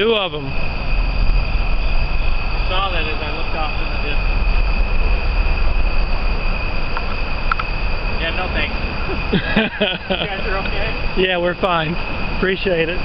Two of them. I saw that as I looked off in the distance. Yeah, no thanks. You guys are okay? yeah, we're fine. Appreciate it.